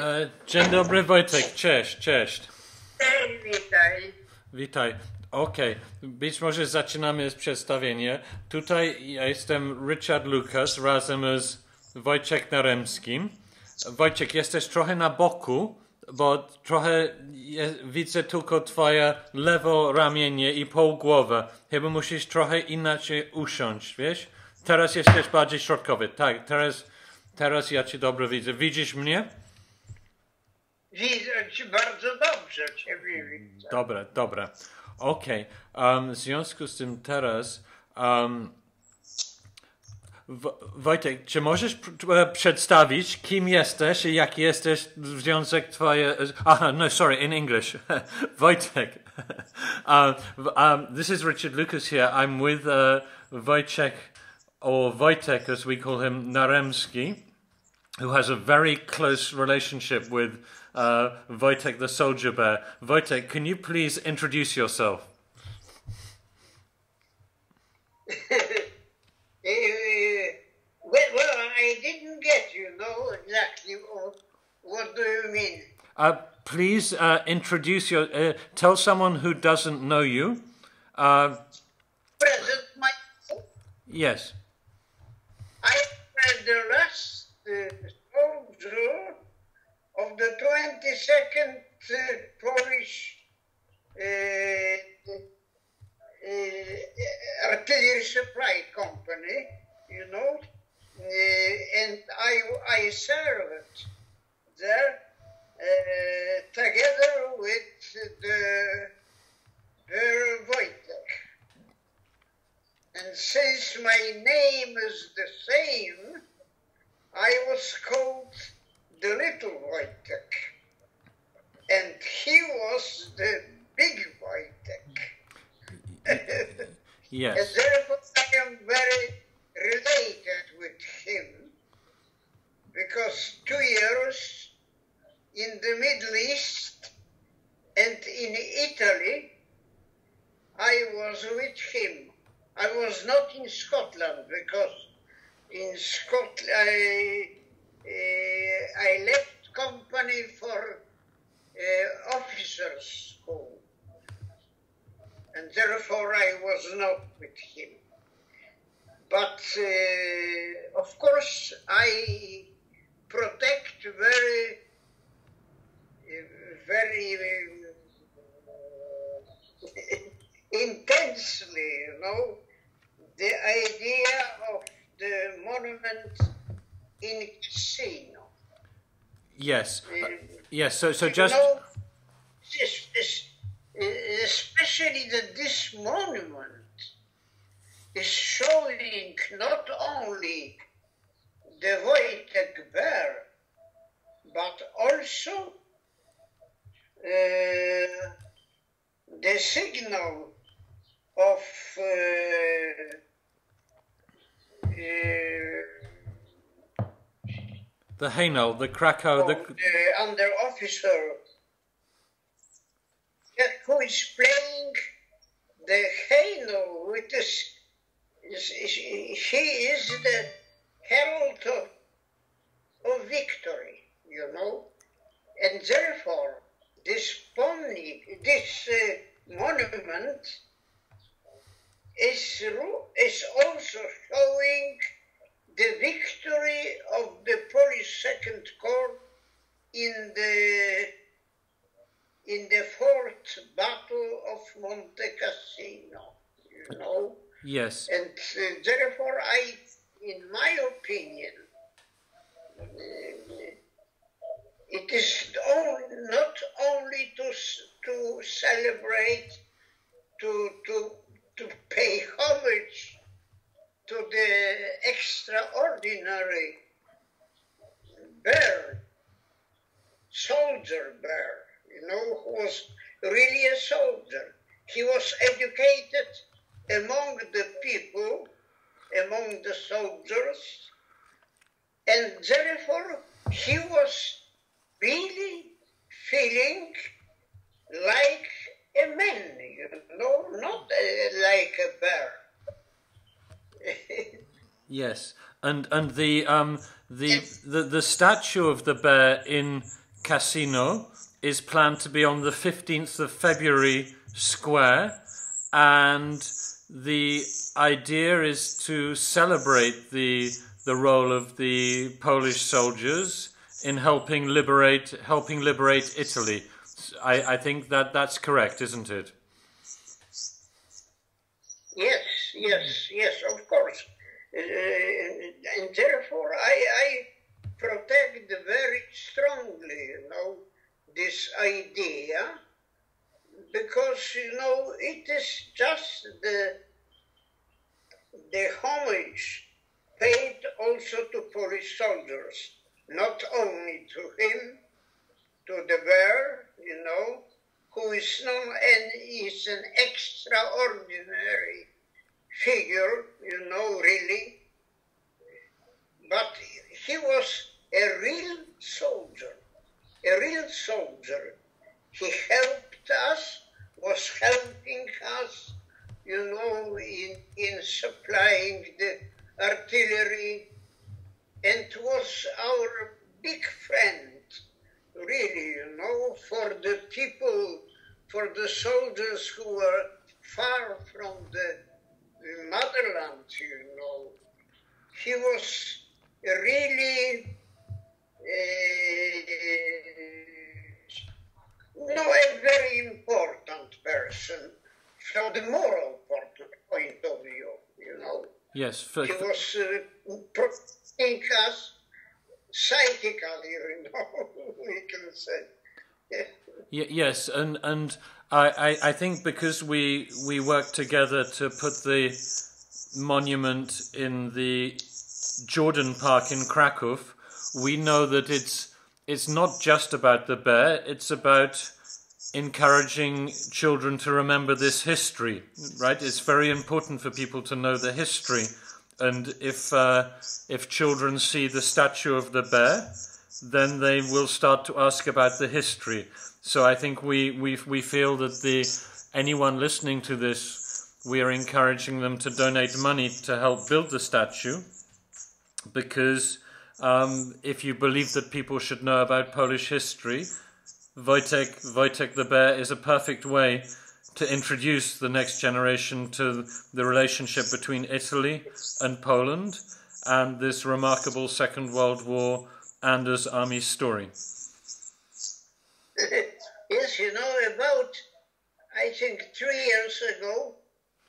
E, dzień dobry Wojtek, cześć, cześć. Witaj. Witaj. Okej, być może zaczynamy z przedstawienia. Tutaj ja jestem Richard Lucas razem z Wojciech Naremskim. Wojciech, jesteś trochę na boku, bo trochę je, widzę tylko twoje lewo ramienie i pół głowy. Chyba musisz trochę inaczej usiąść, wiesz? Teraz jesteś bardziej środkowy. Tak, teraz, teraz ja cię dobrze widzę. Widzisz mnie? Widzę ci bardzo dobrze, ciebie widzę. Dobra, dobra. Okej. Um, w związku z tym teraz. Um, Wojtek, czy możesz pr- przedstawić, kim jesteś i jaki jesteś związek twoje... Aha, no, sorry, in English. Wojtek. um, um, this is Richard Lucas here. I'm with uh, Wojciech, or Wojtek as we call him, Naremski, who has a very close relationship with uh, Wojtek the Soldier Bear. Wojtek, can you please introduce yourself? Eh, well, well, I didn't get you know exactly what, do you mean. Uh, please uh, introduce your. Uh, tell someone who doesn't know you. Uh, Present my yes. I am the last uh, the 22nd uh, Polish uh, artillery supply company, you know, uh, and I, I served there uh, together with the Herr Wojtek. And since my name is the same, I was called the little Wojtek. And he was the big Wojtek. and Yes. therefore I am very related with him because two years in the Middle East and in Italy I was with him. I was not in Scotland because in Scotland I, I left company for uh, officers school and therefore I was not with him. But uh, of course, I protect very, very intensely, you know, the idea of the monument in Cassino. Yes. Uh, Yes. So, so just. know, this, this, especially that this monument is showing not only the Wojtek Bear, but also uh, the signal of uh, uh, The Hejnał, the Krakow, the. under officer who is playing the hejnał with this. is- is- He is the herald of victory, you know, and therefore this pomni, this uh, monument is ru- is also showing the victory of the Polish Second Corps in the in the fourth battle of Monte Cassino, you know, Yes. and uh, therefore I, in my opinion, uh, it is not only to to celebrate, to to to pay homage to the extraordinary bear, soldier bear, know, who was really a soldier. He was educated among the people, among the soldiers, and therefore he was really feeling like a man, you know, not uh, like a bear. Yes. And and the um the the, the statue of the bear in Cassino is planned to be on the 15th of February square, and the idea is to celebrate the the role of the Polish soldiers in helping liberate helping liberate Italy. I, I think that that's correct, isn't it? Yes, yes, yes, of course. Uh, and therefore, I, I protect very strongly, you know, this idea because, you know, it is just the, the homage paid also to Polish soldiers, not only to him, to the bear, you know, who is known and is an extraordinary figure, you know, really. But he was a real soldier, a real soldier. He helped us, was helping us, you know, in supplying the artillery, and was our big friend, really, you know, for the people, for the soldiers who were far from the motherland, you know. He was really uh, no, a very important person from the moral point of view, you know. Yes, for, he was uh, protecting us psychically, you know, we can say. Yeah. yes, and and I, I, think because we we worked together to put the monument in the Jordan Park in Krakow, we know that it's it's not just about the bear; it's about encouraging children to remember this history. Right? It's very important for people to know the history, and if uh, if children see the statue of the bear, then they will start to ask about the history. So I think we we we feel that the anyone listening to this, we are encouraging them to donate money to help build the statue because um, if you believe that people should know about Polish history, Wojtek, Wojtek the Bear is a perfect way to introduce the next generation to the relationship between Italy and Poland and this remarkable Second World War Anders Army story. yes, you know, about, I think, three years ago,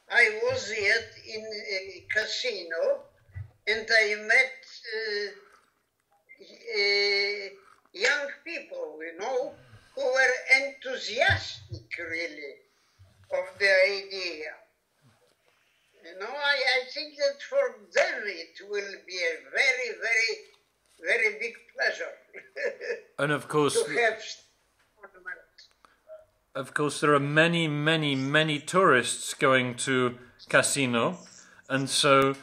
I was yet in a Cassino and I met uh, uh, young people, you know, who were enthusiastic really of the idea. You know, I, I think that for them it will be a very, very. And of course, of course, there are many, many, many tourists going to Cassino, and so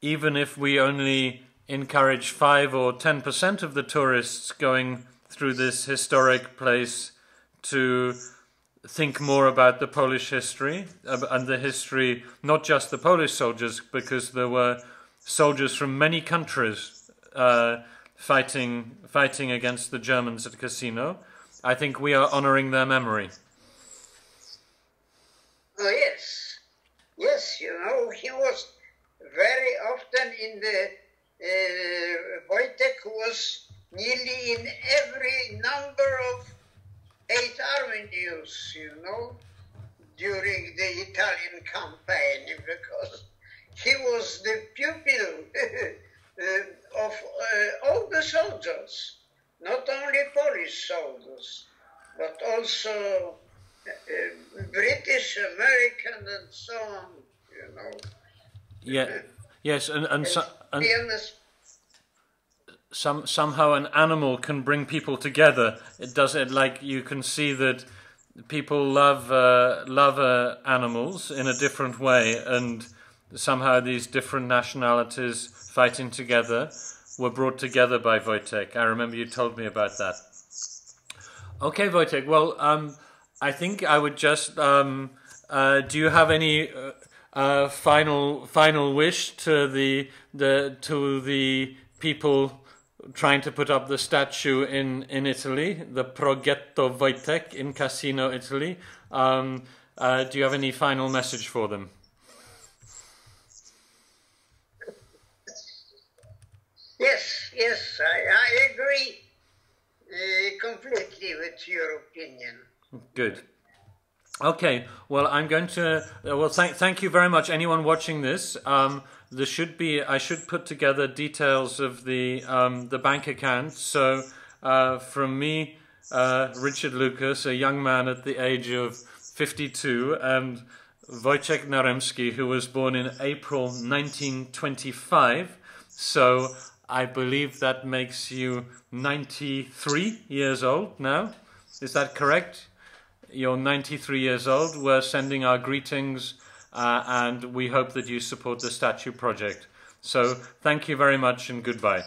even if we only encourage 5 or 10% of the tourists going through this historic place to think more about the Polish history and the history, not just the Polish soldiers, because there were soldiers from many countries uh, fighting fighting against the Germans at Cassino. I think we are honoring their memory. Oh yes, yes. You know, he was very often in the uh, Wojtek was nearly in every number of Eighth Army news, you know, during the Italian campaign because he was the pupil of uh, all the soldiers, not only Polish soldiers, but also uh, British, American, and so on, you know. Yeah. Yes, and and, so, and some somehow an animal can bring people together. It does it like you can see that people love uh, love uh, animals in a different way, and somehow these different nationalities fighting together were brought together by Wojtek. I remember you told me about that. Okay, Wojtek. Well, um, I think I would just. Um, uh, do you have any uh, uh, final final wish to the the to the people trying to put up the statue in, in Italy, the Progetto Wojtek in Cassino, Italy. Um, uh, do you have any final message for them? Yes, yes, I, I agree uh, completely with your opinion. Good. Okay, well, I'm going to. Uh, well, thank thank you very much. Anyone watching this, um, there should be. I should put together details of the um, the bank account. So, uh, from me, uh, Richard Lucas, a young man at the age of 52, and Wojciech Narębski, who was born in April 1925. So, I believe that makes you 93 years old now. Is that correct? You're 93 years old. We're sending our greetings uh, and we hope that you support the statue project. So thank you very much and goodbye.